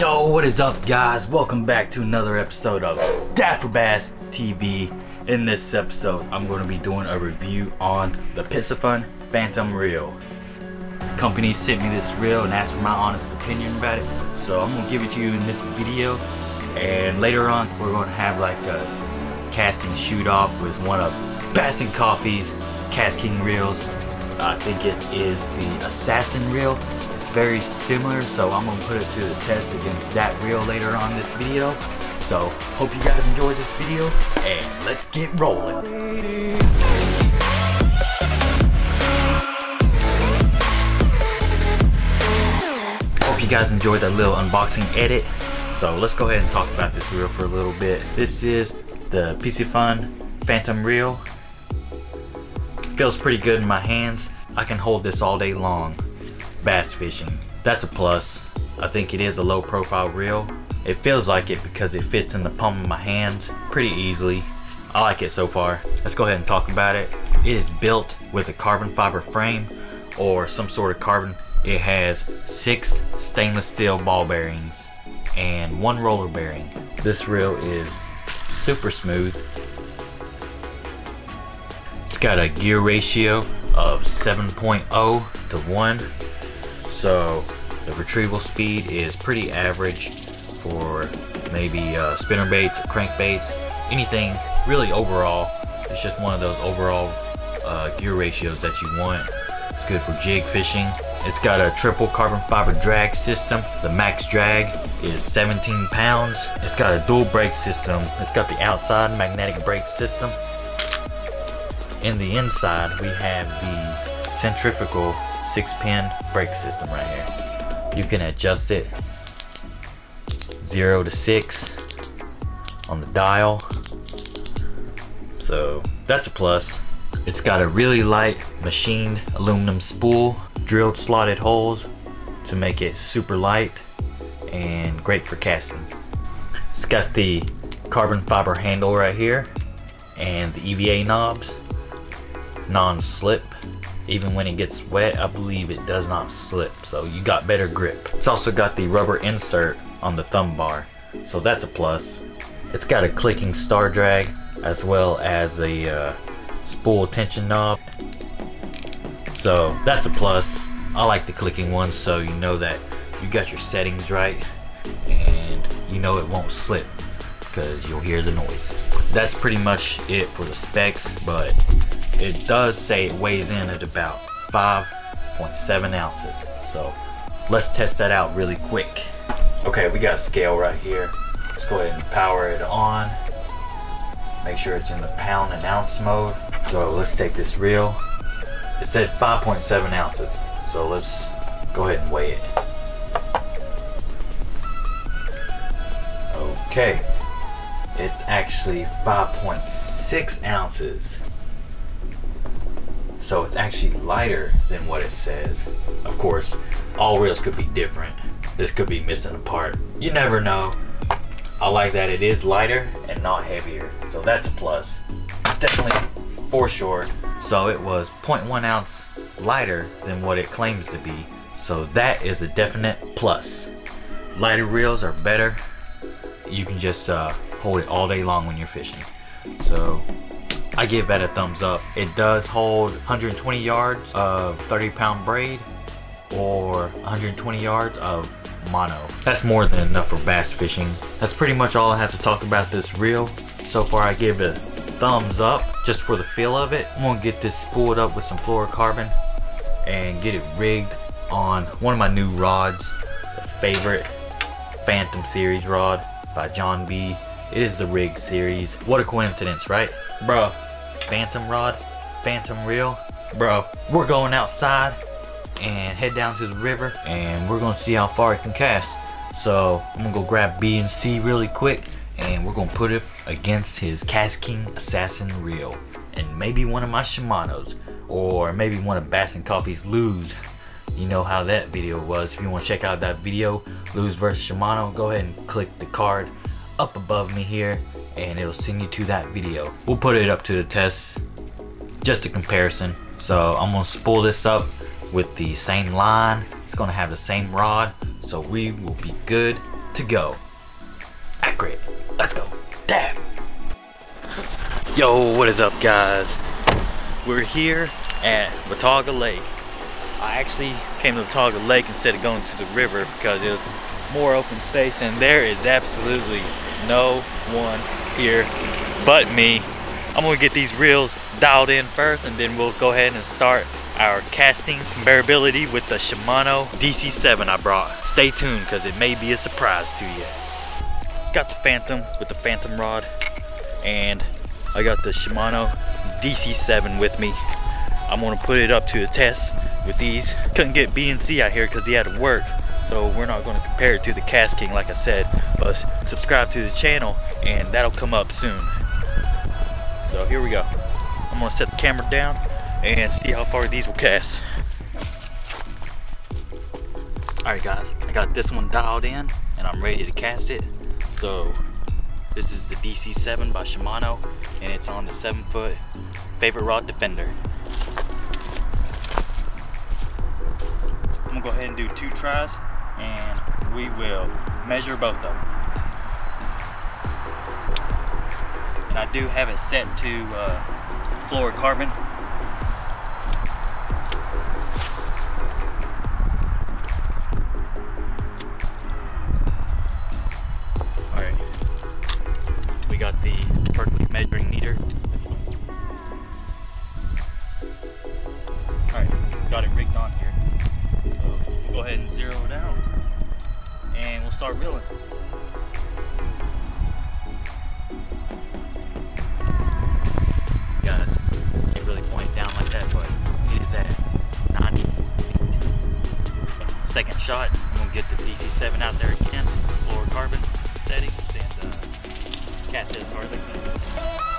Yo, what is up guys? Welcome back to another episode of Dab4Bass TV. In this episode, I'm going to be doing a review on the Piscifun Phantom Reel. company sent me this reel and asked for my honest opinion about it. So I'm going to give it to you in this video. And later on, we're going to have like a casting shoot off with one of Bass and Coffee's KastKing reels. I think it is the Assassin reel It's very similar, so I'm gonna put it to the test against that reel later on this video. So, hope you guys enjoyed this video, and let's get rolling. Hope you guys enjoyed that little unboxing edit. So let's go ahead and talk about this reel for a little bit. This is the Piscifun Phantom Reel. Feels pretty good in my hands. I can hold this all day long bass fishing. That's a plus. I think it is a low profile reel. It feels like it because it fits in the palm of my hands pretty easily. I like it so far. Let's go ahead and talk about it. It is built with a carbon fiber frame or some sort of carbon. It has six stainless steel ball bearings and one roller bearing. This reel is super smooth. Got a gear ratio of 7.0 to 1 so the retrieval speed is pretty average for maybe uh, spinner baits, crankbaits, anything really overall. It's just one of those overall uh, gear ratios that you want. It's good for jig fishing. It's got a triple carbon fiber drag system. The max drag is 17 pounds. It's got a dual brake system. It's got the outside magnetic brake system. In the inside, we have the centrifugal six pin brake system right here. You can adjust it zero to six on the dial. So that's a plus. It's got a really light machined aluminum spool, drilled slotted holes to make it super light and great for casting. It's got the carbon fiber handle right here and the EVA knobs, non-slip even when it gets wet, I believe it does not slip, so you got better grip. It's also got the rubber insert on the thumb bar, so that's a plus. It's got a clicking star drag as well as a uh, spool tension knob. So that's a plus. I like the clicking ones so you know that you got your settings right and you know it won't slip because you'll hear the noise. That's pretty much it for the specs, but it does say it weighs in at about 5.7 ounces. So let's test that out really quick. Okay, we got a scale right here. Let's go ahead and power it on. Make sure it's in the pound and ounce mode. So let's take this reel. It said 5.7 ounces. So let's go ahead and weigh it. Okay, it's actually 5.6 ounces so it's actually lighter than what it says. Of course, all reels could be different. This could be missing a part. You never know. I like that it is lighter and not heavier, so that's a plus. Definitely, for sure. So it was 0.1 ounce lighter than what it claims to be, so that is a definite plus. Lighter reels are better. You can just uh, hold it all day long when you're fishing. So I give that a thumbs up. It does hold 120 yards of 30 pound braid or 120 yards of mono. That's more than enough for bass fishing. That's pretty much all I have to talk about this reel. So far I give it a thumbs up just for the feel of it. I'm gonna get this spooled up with some fluorocarbon and get it rigged on one of my new rods, the favorite Phantom series rod by John B. It is the rig series. What a coincidence, right? Bro, Phantom rod, Phantom reel. Bro, we're going outside and head down to the river and we're gonna see how far it can cast. So I'm gonna go grab B and C really quick and we're gonna put it against his KastKing Assassin reel and maybe one of my Shimano's or maybe one of Bass and Coffee's Lew's. You know how that video was. If you want to check out that video, Lew's versus Shimano, go ahead and click the card up above me here and it'll send you to that video. We'll put it up to the test, just a comparison. So I'm gonna spool this up with the same line. It's gonna have the same rod, so we will be good to go. Accurate. Let's go. Dab. Yo, what is up, guys? We're here at Watauga Lake. I actually came to Watauga Lake instead of going to the river because it was more open space and there is absolutely no one here but me. I'm gonna get these reels dialed in first and then we'll go ahead and start our casting variability with the Shimano DC7 I brought. Stay tuned because it may be a surprise to you. Got the Phantom with the Phantom rod and I got the Shimano DC7 with me. I'm gonna put it up to the test with these. Couldn't get BNC out here because he had to work. So we're not gonna compare it to the KastKing like I said, but subscribe to the channel and that'll come up soon. So here we go. I'm gonna set the camera down and see how far these will cast. Alright guys, I got this one dialed in and I'm ready to cast it. So this is the DC7 by Shimano and it's on the 7 foot favorite rod defender. I'm gonna go ahead and do two tries and we will measure both of them. And I do have it set to uh, fluorocarbon start reeling. Guys, can't really point down like that, but it is at 90 Second shot, I'm gonna get the DC7 out there again, fluorocarbon settings and uh, catch it or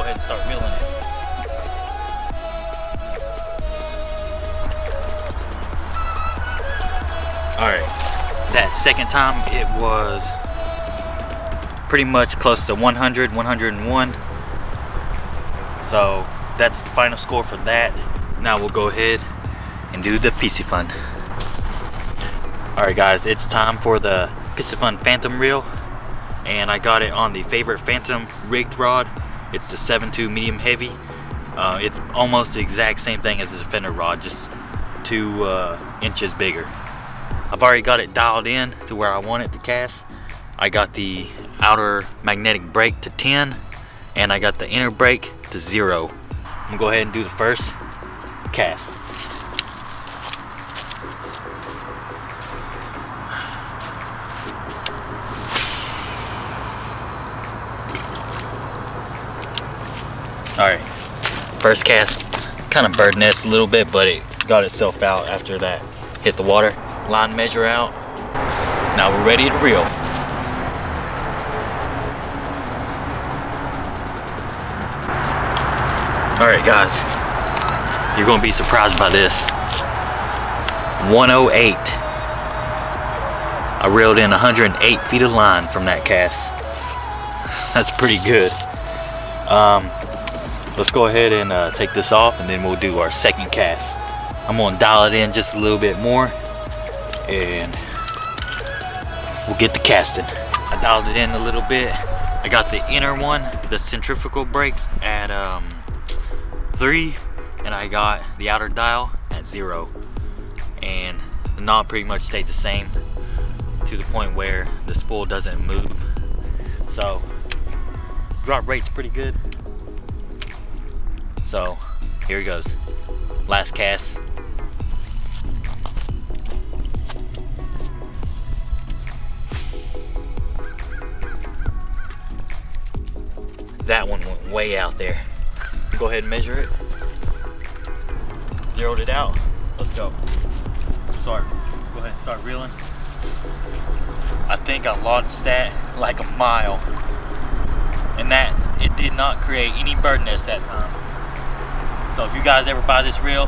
go ahead and start reeling it. Alright, that second time it was pretty much close to 100, 101. So that's the final score for that. Now we'll go ahead and do the Piscifun. Alright guys, it's time for the Piscifun Phantom Reel. And I got it on the favorite Phantom rigged rod. It's the 7.2 medium heavy. Uh, it's almost the exact same thing as the Defender rod, just two uh, inches bigger. I've already got it dialed in to where I want it to cast. I got the outer magnetic brake to 10 and I got the inner brake to 0. I'm gonna go ahead and do the first cast. Alright, first cast, kind of bird nest a little bit, but it got itself out after that hit the water. Line measure out. Now we're ready to reel. Alright guys, you're gonna be surprised by this. 108. I reeled in 108 feet of line from that cast. That's pretty good. Um, let's go ahead and uh, take this off and then we'll do our second cast. I'm gonna dial it in just a little bit more and we'll get the casting. I dialed it in a little bit. I got the inner one, the centrifugal brakes at um, three and I got the outer dial at zero and the knob pretty much stayed the same to the point where the spool doesn't move so drop rate's pretty good so here he goes last cast that one went way out there go ahead and measure it. Zeroed it out. Let's go. Start. Go ahead and start reeling. I think I launched that like a mile. And that, it did not create any bird nest that time. So if you guys ever buy this reel,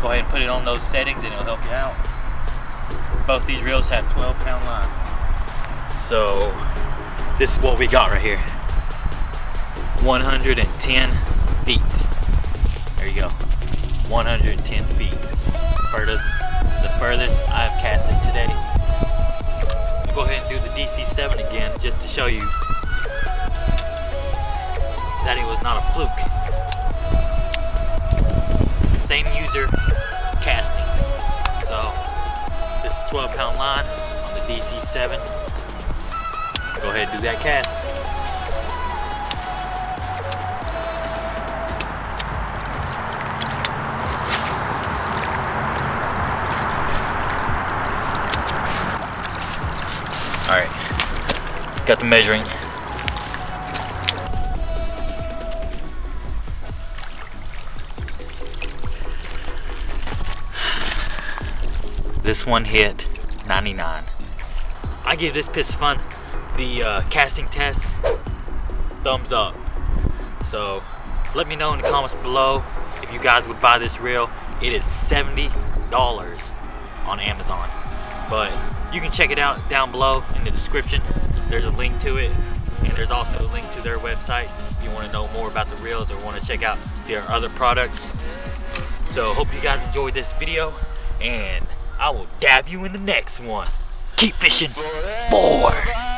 go ahead and put it on those settings and it'll help you out. Both these reels have 12 pound line. So this is what we got right here. 110 feet. There you go. 110 feet. Furthest, the furthest I've casted today. We'll go ahead and do the DC-7 again just to show you that it was not a fluke. Same user casting. So this is 12 pound line on the DC-7. Go ahead and do that cast. All right, got the measuring. This one hit 99. I give this Piscifun the uh, casting test thumbs up. So let me know in the comments below if you guys would buy this reel. It is $70 on Amazon. But you can check it out down below in the description. There's a link to it. And there's also a link to their website if you want to know more about the reels or want to check out their other products. So hope you guys enjoyed this video and I will dab you in the next one. Keep fishing forward.